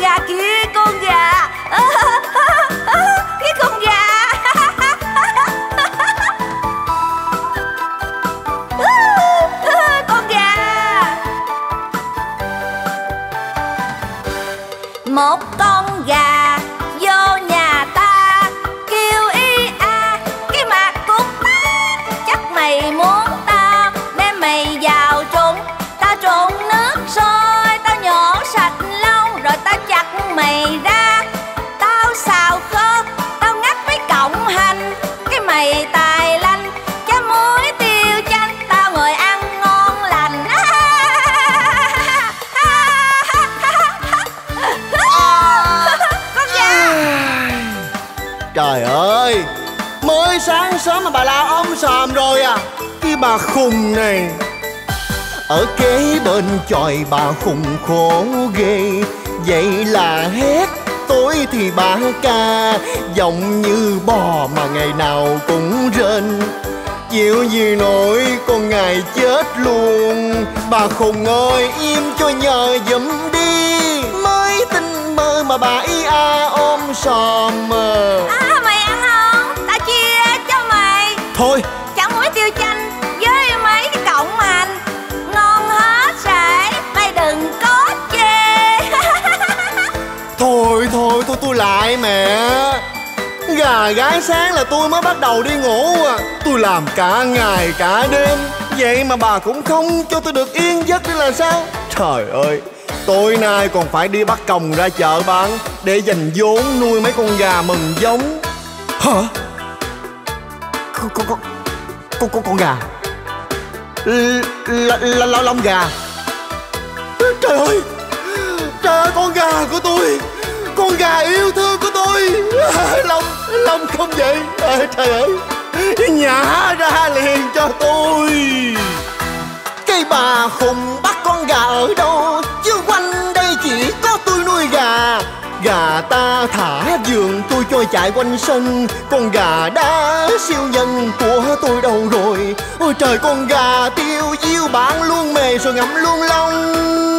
gà kia con gà. Cái con gà. Con gà. Một xàm rồi à. Cái bà khùng này. Ở kế bên chòi bà khùng khổ ghê. Vậy là hét Tối thì bà ca. Giọng như bò mà ngày nào cũng rên. Chịu gì nổi con ngài chết luôn. Bà khùng ơi, im cho nhờ giùm đi. Mới tin mơ mà bà ý a ôm sòm à. à. Thôi. Chẳng muối tiêu chanh với mấy cái cọng hành Ngon hết rễ Mày đừng có chê. Thôi thôi thôi tôi lại mẹ Gà gái sáng là tôi mới bắt đầu đi ngủ à. Tôi làm cả ngày cả đêm. Vậy mà bà cũng không cho tôi được yên giấc đi là sao? Trời ơi Tối nay còn phải đi bắt còng ra chợ bán Để dành vốn nuôi mấy con gà mừng giống. Hả con con con con con, con gà. L- l- l- lông gà. Trời ơi Trời ơi con gà của tôi. Con gà yêu thương của tôi. Long Long không vậy? À, Trời ơi. Nhả ra liền cho tôi. Cái bà khùng bắt con gà ở đâu? Gà ta thả giường tôi cho chạy quanh sân. Con gà đã siêu nhân của tôi đâu rồi? Ôi trời con gà tiêu diêu bạn luôn mề rồi ngậm luôn lông.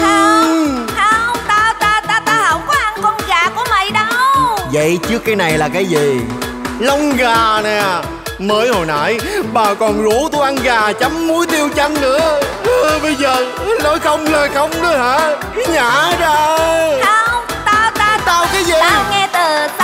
Không Không Tao tao tao tao không có ăn con gà của mày đâu. Vậy trước cái này là cái gì? Lông gà nè. Mới hồi nãy bà còn rủ tôi ăn gà chấm muối tiêu chanh nữa. Bây giờ nói không là không nữa hả? Nhả ra. Không cái gì? Tao nghe từ xa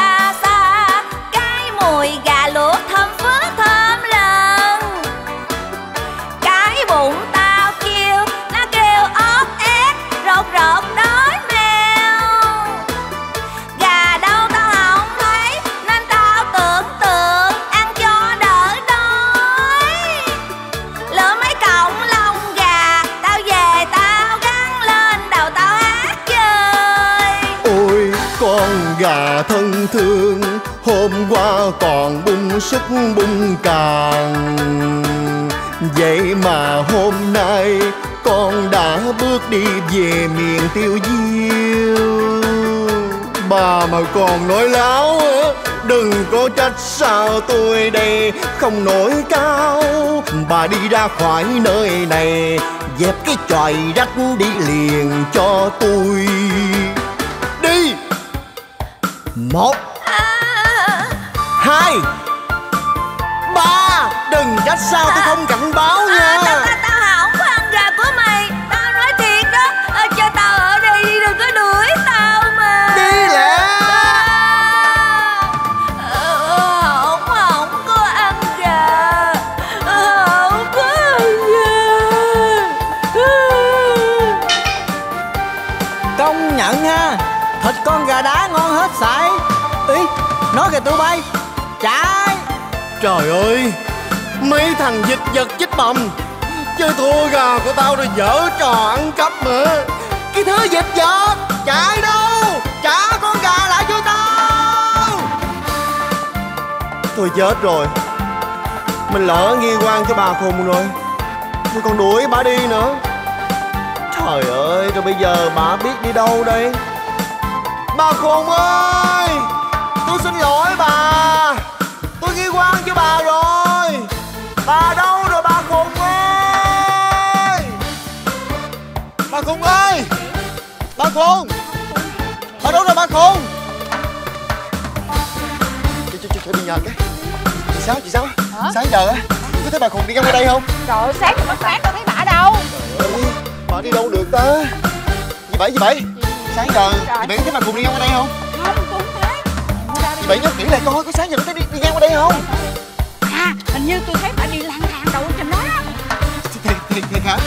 con gà thân thương, Hôm qua còn bung súc bung càng. Vậy mà hôm nay con đã bước đi về miền tiêu diêu. Bà mà còn nói láo, Đừng có trách sao tôi đây, không nổi cao. Bà đi ra khỏi nơi này, Dẹp cái tròi rách đi liền cho tôi. Một. Hai. Ba. Đừng trách sao tôi không cảnh báo. Trời ơi, Mấy thằng dịch vật chích bầm. Chơi thua gà của tao rồi dở trò ăn cắp mà. Cái thứ dịch vật Chạy đâu? Trả con gà lại cho tao. Thôi chết rồi. Mình lỡ nghi quan cho bà khùng rồi. Tôi còn đuổi bà đi nữa. Trời ơi, Rồi bây giờ bà biết đi đâu đây? Bà khùng ơi, Tôi xin lỗi bà. Tôi nghi quan cho bà rồi. Bà đâu rồi bà khùng ơi? Bà khùng ơi. Bà khùng. Bà đâu rồi bà khùng? Cho, cho, cho đi nhờ cái. Chị Sáu, chị Sáu Sáng giờ á Có thấy bà khùng đi ngang qua đây không? Trời ơi, sáng mà sáng đâu thấy bà đâu. Ơi, bà đi đâu được ta? Dì Bảy, dì Bảy. Sáng giờ, Trời. Bảy có thấy bà khùng đi ngang qua đây không? Bảy nhớ kỹ lại coi có sáng giờ có thấy đi, đi ngang qua đây không? À, hình như tôi thấy bà đi lang thang đâu trên đó Thiệt, thiệt, thiệt hả?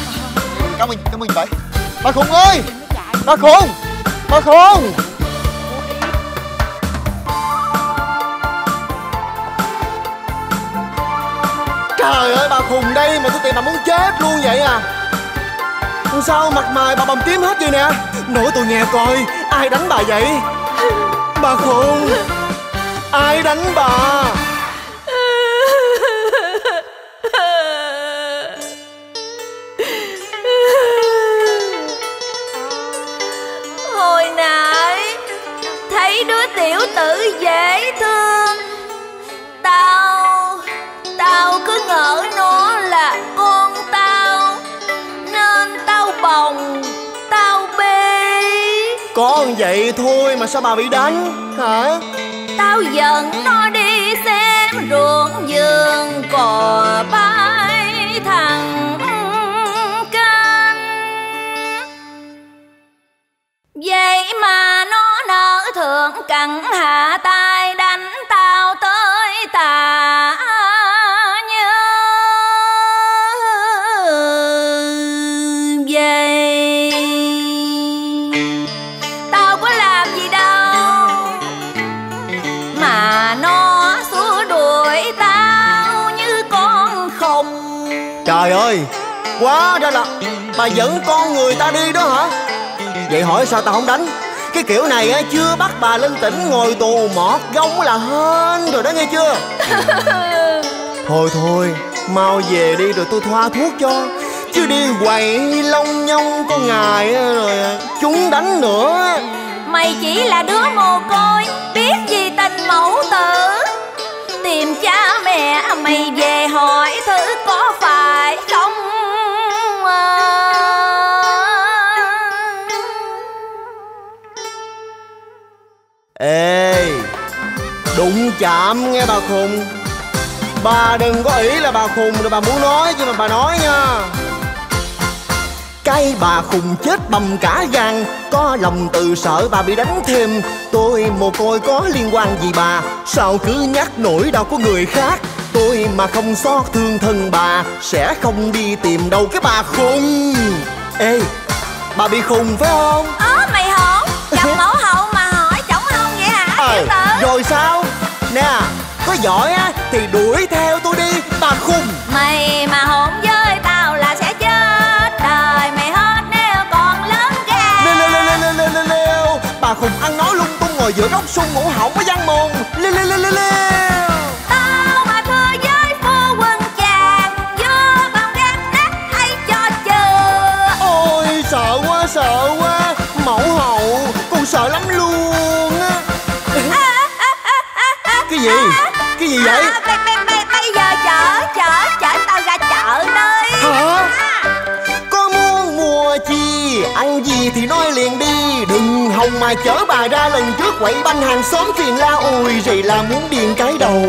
Cảm ơn, cảm ơn Bảy Bà khùng ơi! Bà khùng! Bà khùng! Trời ơi bà khùng đây mà tôi tìm bà muốn chết luôn vậy à. Sao mặt mày bà bầm tím hết vậy nè. Nói tôi nghe coi Ai đánh bà vậy? Bà khùng Ai đánh bà? Hồi nãy Thấy đứa tiểu tử dễ thương. Tao Tao cứ ngỡ nó là con tao Nên tao bồng Tao bê. Con vậy thôi mà sao bà bị đánh Hả Tao dẫn nó đi xem ruộng vườn cò bay thằng Ra là Bà dẫn con người ta đi đó hả? Vậy hỏi sao tao không đánh? Cái kiểu này á chưa bắt bà lên tỉnh ngồi tù mọt gông là hên rồi đó nghe chưa? Thôi thôi Mau về đi rồi tôi thoa thuốc cho. Chứ đi quậy lông nhông có ngày á, rồi chúng đánh nữa. Mày chỉ là đứa mồ côi Biết gì tình mẫu tử? Tìm cha mẹ mày về hỏi thử có phải Ê Đụng chạm nghe bà khùng. Bà đừng có ý là bà khùng rồi bà muốn nói chứ mà bà nói nha. Cái bà khùng chết bầm cả gan Có lòng từ sợ bà bị đánh thêm. Tôi mồ côi có liên quan gì bà Sao cứ nhắc nỗi đau của người khác? Tôi mà không xót thương thân bà Sẽ không đi tìm đâu cái bà khùng. Ê Bà bị khùng phải không? Ớ mày hổn Chồng mẫu hậu rồi sao? Nè Có giỏi á Thì đuổi theo tôi đi Bà khùng. Mày mà hỗn với tao là sẽ chết Đời. Mày hết nếu còn lớn Lêu lêu lêu lêu lêu lêu lêu Bà khùng ăn nói lung tung ngồi giữa góc sung ngủ hỏng với văn mồm Lêu lêu lêu lêu mà chở bà ra lần trước Quậy banh hàng xóm phiền la Ôi vậy là muốn điên cái đầu.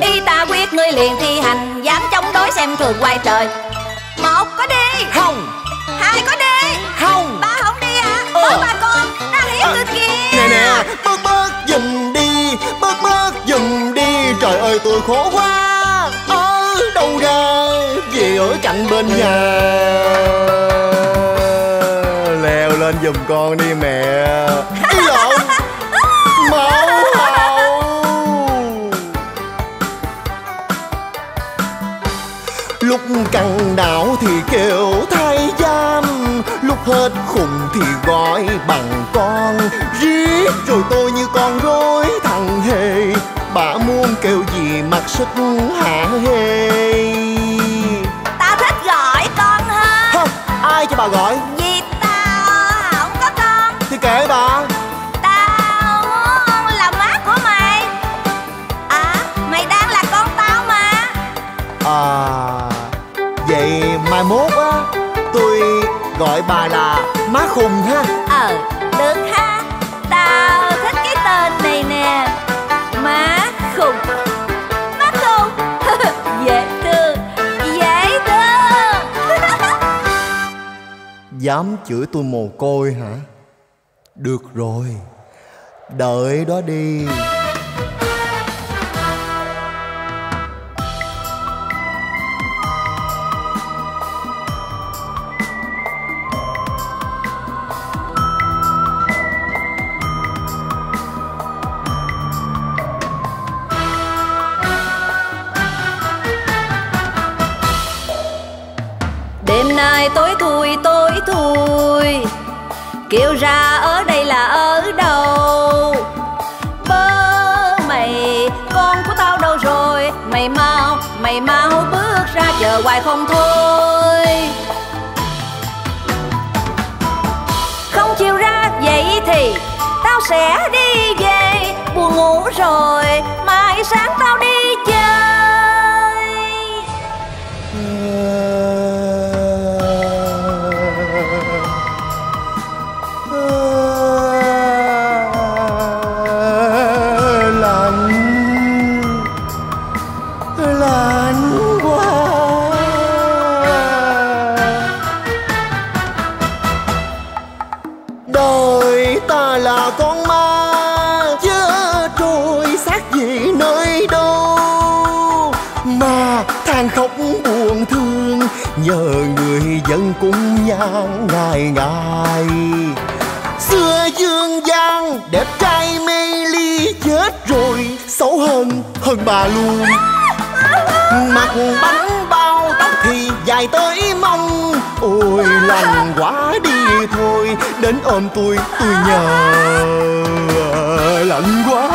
Y ta quyết ngươi liền thi hành Dám chống đối xem thường quay trời. Một có đi. Không. Hai có đi. Không. Ba không đi hả? Ờ. Ba con Nó hiếp Ờ, tôi Nè nè Bớt bớt giùm đi Bớt bớt giùm đi. Trời ơi tôi khổ quá. Ở đâu ra Về ở cạnh bên nhà lên giùm con đi mẹ. Lộn Mẫu hậu Lúc căng đảo thì kêu thay giam Lúc hết khùng thì gọi bằng con. Riết rồi tôi như con rối thằng hề Bà muốn kêu gì mặc sức hạ hê Tao thích gọi con hơn. Hơ, ai cho bà gọi kể bà. Tao muốn là má của mày. À mày đang là con tao mà. À Vậy mai mốt á Tôi gọi bà là má khùng ha. Ờ được ha. Tao thích cái tên này nè. Má khùng. Má khùng. Dễ thương. Dễ thương. Dám chửi tôi mồ côi hả? Được rồi. Đợi đó đi. Kêu ra, ở đây là ở đâu? Bơ mày, con của tao đâu rồi? Mày mau mày mau bước ra, chờ hoài không thôi. Không chịu ra vậy thì tao sẽ đi về. Buồn ngủ rồi, mai sáng tao đi nhờ người dân cũng nhang ngày ngày. Xưa dương gian, đẹp trai mê ly, chết rồi, xấu hơn hơn bà luôn. Mặt bánh bao tóc thì dài tới mông. Ôi lành quá đi thôi, đến ôm tôi tôi nhờ. Lạnh quá.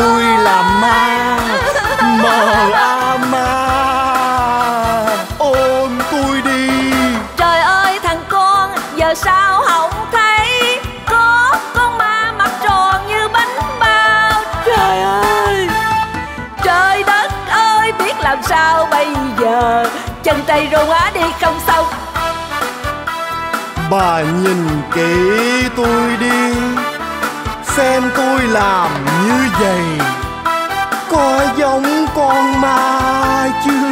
Tôi là ma mờ a ma. Ôm tôi đi. Trời ơi thằng con giờ sao không thấy? Có con ma mặt tròn như bánh bao. Trời ơi trời đất ơi biết làm sao bây giờ? Chân tay run á đi không xong bà nhìn kỹ tôi đi xem tôi làm như vậy, có giống con ma chưa?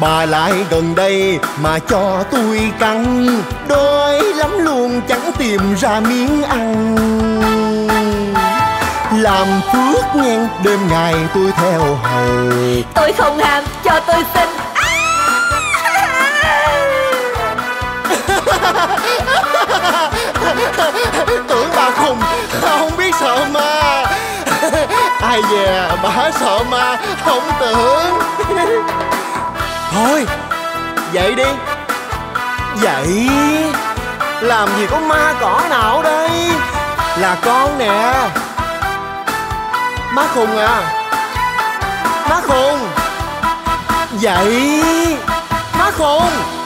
Bà lại gần đây mà cho tôi cắn đói lắm luôn, chẳng tìm ra miếng ăn. Làm phước nhen, đêm ngày tôi theo hầu. Tôi không ham, cho tôi xin tưởng bà khùng không biết sợ ma. Ai về bà sợ ma, không tưởng. Thôi dậy đi. Dậy làm gì có ma cỏ nào đây? Là con nè. Má khùng à. Má khùng. Dậy má khùng.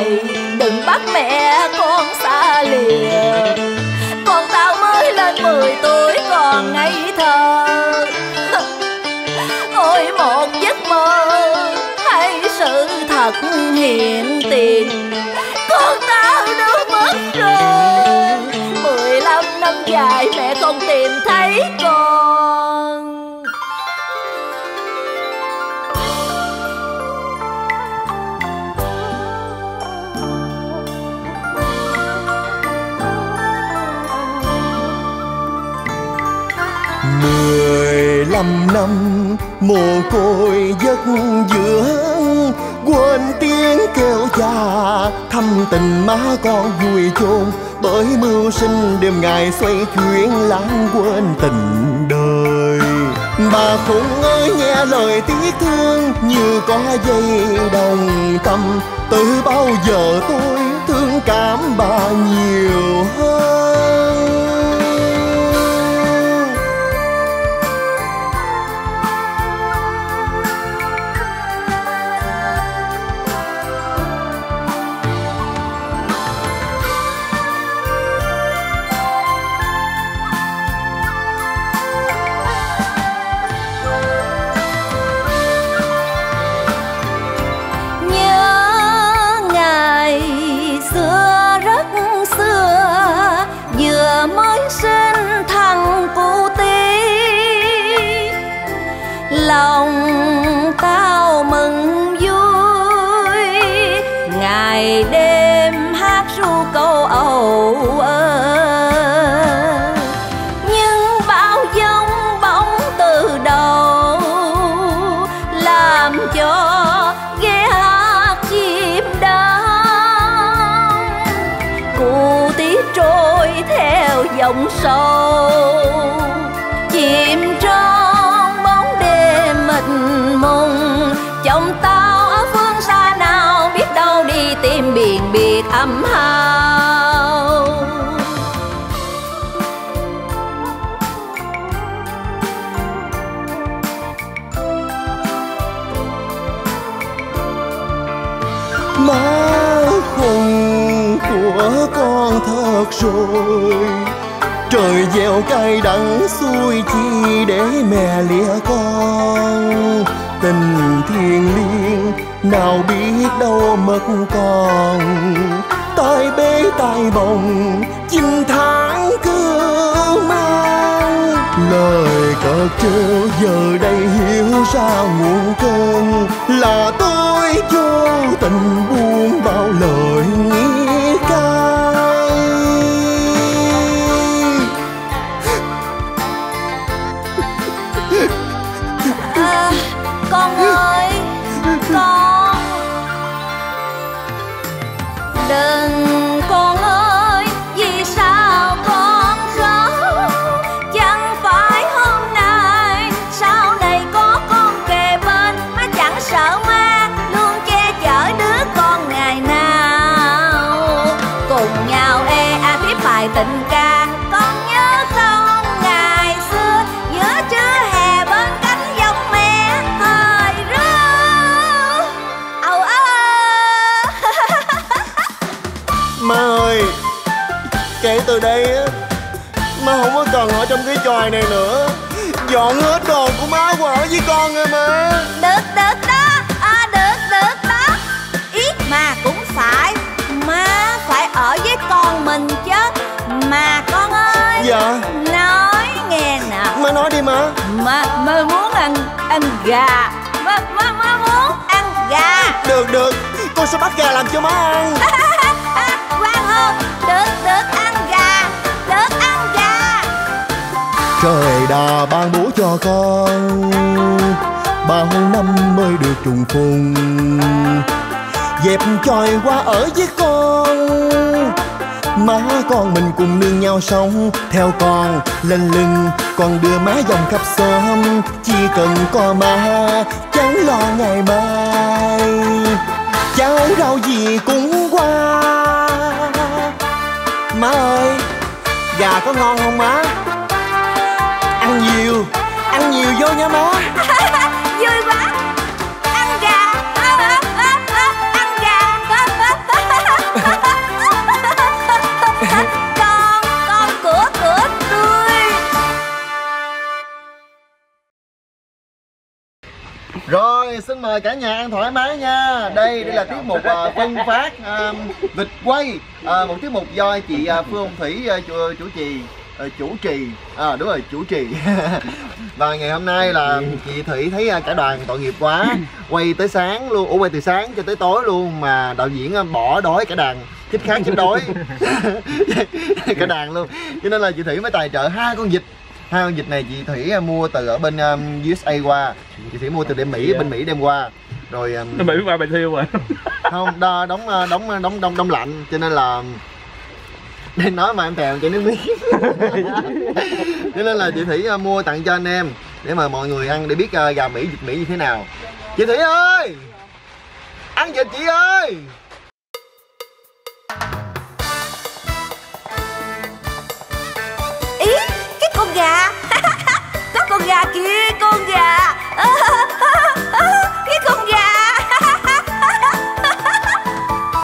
Này, đừng bắt mẹ con xa lìa. Con tao mới lên 10 tuổi, còn ngây thơ. Ôi, một giấc mơ, hay sự thật hiện tiền. Con tao đâu mất rồi, mười lăm năm dài mẹ mồ côi giấc dưỡng quên tiếng kêu cha thăm tình má con vui chôn. Bởi mưu sinh đêm ngày xoay chuyển lãng quên tình đời. Bà phụng ơi nghe lời tiếc thương, như có dây đồng tâm. Từ bao giờ tôi thương cảm bà nhiều? Sâu, chìm trong bóng đêm mịt mùng. Chồng tao ở phương xa nào biết đâu đi tìm biển biệt âm hao. Má khùng của con thật rồi trời gieo cay đắng xuôi chi để mẹ lìa con. Tình thiêng liêng, nào biết đâu mất con. Tay bế tay bồng chim tháng cứ mang. Lời cợt trêu giờ đây hiểu ra nguồn cơn, là tôi vô tình buồn. Tròi này nữa. Dọn hết đồ của má qua ở với con rồi má được được đó. À, được được đó. Ít mà cũng phải. Má phải ở với con mình chứ. Mà con ơi Dạ. nói nghe nè. Má nói đi má. Má má muốn ăn ăn gà. Má má má muốn ăn gà. Được được. Con sẽ bắt gà làm cho má ăn. Quang hôn Được đà ban bố cho con. Bao năm mới được trùng phùng. Dẹp chòi qua ở với con. Má con mình cùng nương nhau sống Theo con. Lên lưng Con đưa má dòng khắp xóm. Chỉ cần có má, Chẳng lo ngày mai. Cháo rau gì cũng qua. Má ơi, Gà có ngon không má? Ăn nhiều. Ăn nhiều vô nha má. Vui quá. Ăn gà. Ăn gà. Con Con của của tôi. Rồi xin mời cả nhà ăn thoải mái nha. Đây đây là tiết mục à, phân phát à, vịt quay. À, Một tiết mục do chị à, Phương Hồng Thủy à, chủ, chủ trì chủ trì. À đúng rồi chủ trì. Và ngày hôm nay là chị Thủy thấy à, cả đoàn tội nghiệp quá. Quay tới sáng luôn ủa quay từ sáng cho tới tối luôn mà đạo diễn à, bỏ đói cả đàn thích kháng chính đói. Cả đàn luôn. Cho nên là chị Thủy mới tài trợ hai con vịt. Hai con vịt này chị thủy à, mua từ ở bên um, USA qua. Chị thủy mua từ bên mỹ bên mỹ đem qua. Rồi um, bị qua bài thiêu rồi không đo, đóng ờ, đóng đóng đóng đóng lạnh. Cho nên là đang nói mà em thèm cho nước miếng. Cho nên là chị thủy à, mua tặng cho anh em để mà mọi người ăn để biết à, gà mỹ vịt mỹ như thế nào. Chị thủy ơi! Ăn vịt chị ơi! Ý cái con gà. Có con gà kìa con gà.